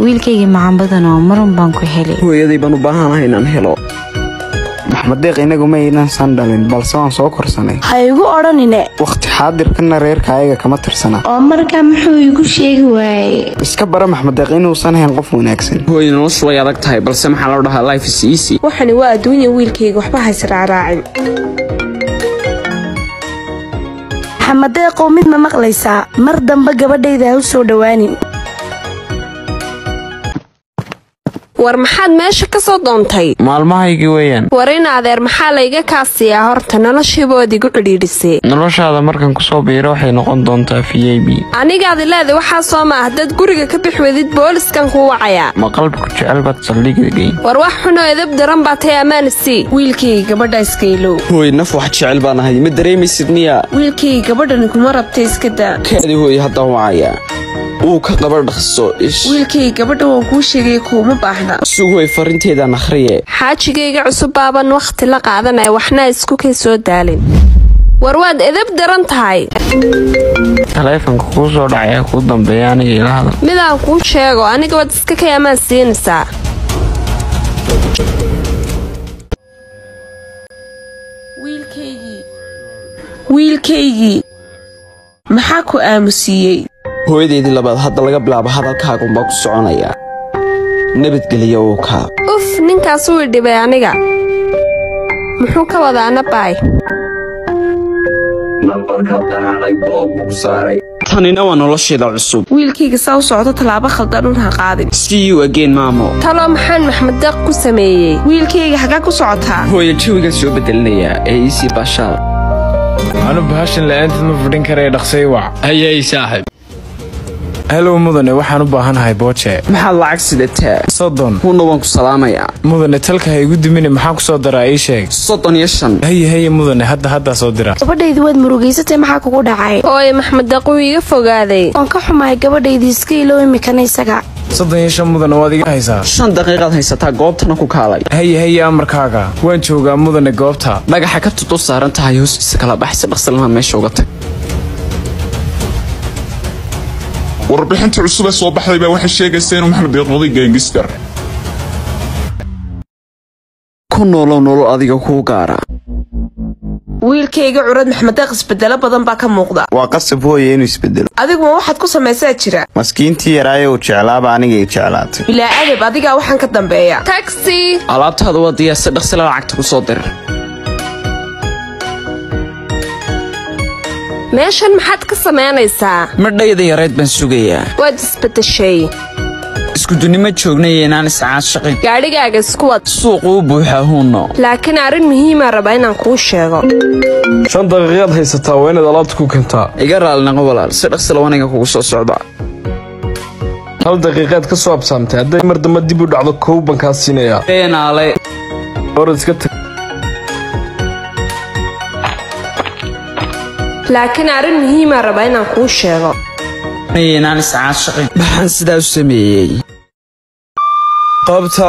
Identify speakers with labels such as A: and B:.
A: wiilkaygii macanbadanoo marun baan ku helay.
B: Hooyaday baan u baahanahay inaan helo.
C: Maxmadeeq inagu ma aynansan dhalin balse waan soo korsanay.
D: Ha igu odhanine.
C: Wakhti xaadirkana reerka ayaga kama tirsana.
D: Oo markaa muxuu igu sheegi waayey
C: iska bara maxmadeeq inuusan ahayn qof wanaagsan.
B: Hooya noloshu way adag tahay balse maxaa loo dhahaa life is easy.
E: Waxani waa adduunya wiilkayga waxba haysraaraacin
D: maxamadeeqow mid ma maqlaysaa mar dambe gabadhayda ha u soo dhowaanin
E: war maxaad meesha ka soo doontay?
C: Maalmahaygii weeyaan.
E: War in adeer maxaa layga kaasiyaa? Horta noloshiibood igu cidhiidhisay
C: noloshaada markan ku soo biiro waxay noqon doontaa v i b
E: anigaadi leeda waxaa soo ma ah. Dad guriga ka bix wedid booliskan kuu wacayaa
C: ma qalbi ku jecel baad saldhigda geyn
E: war wax xunoo edab daran baa tay ammaanisi wiilkayga gabadha iskaylow
B: hooy naf wax jecel baan ahay. Ma dareemaysid miya
E: wiilkayga gabadhani kuma rabta iska daa.
B: Kaadi hooy haddaan wacaya wuu ka qaba dhaqso ish.
E: Wiilkayga gabadha waan kuu sheegay kuuma baahna.
B: Sug hooy farinteedaan akhriye
E: xaajigayga cusub baaban wakhti la qaadanaya waxna isku kay soo daalin. War waad edab daran tahay.
C: Taleefanka kuu soo dhacayaa kuu dambeeya aniga ila hadal.
E: Midaan kuu sheego aniga waad iska kay ammaan siinaysaa. Wiilkaygii. Wiilkaygii. Maxaa ku aamusiiyey
B: hooyadeedii labaad hadda laga bilaabo hadalkaagunbaa ku soconaya. Nabadgeliya uu kaa
E: uf ninkaas wuu dhibay aniga. Muxuu ka wadaa nabaay
B: tanina waa nolosheeda cusub.
E: Wiilkayga saa u socdo tallaabo khaldan un ha qaadin.
B: See you again maamo.
E: Taloo maxaan maxmedeeq ku sameeyey? Wiilkayga xagaa ku socotaa
B: hooya jawigaan soo bedelinayaa ee iisii baashaal
F: anu bahashan la'aanteed ma fadhin karaya dhaqsay wac
B: hayay saaxib
F: halow mudane waxaan u baahanahay booje.
B: Maxaad lacag sidataa
F: soddon.
B: Hunna waan ku salaamayaa
F: mudane talka ha igu dimine maxaan ku soo daraa ii sheeg.
B: Soddon iyo shan.
F: Haye haye mudane hadda haddaa soo dira.
D: Gabadhaydu waad murugaysatay maxaa kugu dhacay?
E: Ooy maxmedeeq wuu iga fogaaday.
D: Waan ka xumahay gabadhaydii iska ilow imikana isaga.
F: Soddon iyo shan mudane waad iga haysaa?
B: Shan daqiiqaad haysataa goobtana ku kaalay.
F: Haye haye amarkaaga. Waan joogaa mudane goobta.
B: Dhagaxa ka tutu saaran tahay hoostiisa kala baxaysa dhaqsalama meesha uga tag
G: warbixinta cusub ee soo baxday baa waxay sheegaysa inuu maxamed deeqnoday gaangiskar
B: ku noolow nolol adiga kuu gaara.
E: Wiilkayga curad maxmedeeq isbedelo badan baa ka muuqda.
C: Waa qasab hooya inuu isbedelo
E: adiguma waxaad ku samaysaa jira?
C: Maskiintii yaraaye uu jeclaaba anigay jeclaatay.
E: Bilaa adab adigaa waxaan ka dambeeya. Tagsi
B: alaabtaada waa diyaarsa dhaqsila lacagta ku soo dir
E: meeshan maxaad ka samaynaysaa?
B: Madhayda yareed baan sugayaa.
E: Waad isbedeshay
B: iskudunimo joognay inaan iscaashaqin
E: gaadhigaaga isku wad.
B: Suuqu u buuxaa huunno
E: laakiin arrin muhiimaa rabaa inaan kuu sheego.
F: Shan daqiiqaad haysataa waa inaad alaabta ku kentaa
B: iga raalinaqa walaal si dhaqsila waniga kugu soo socda.
F: Hal daqiiqaad ka soo absaamtay hadday mar dambe dib u dhacdo kow baan kaa siinayaa
E: laakiin arrin muhiimaa rabaa inaan kuu sheego
B: maxaan sidaa u sameeyey
F: qabta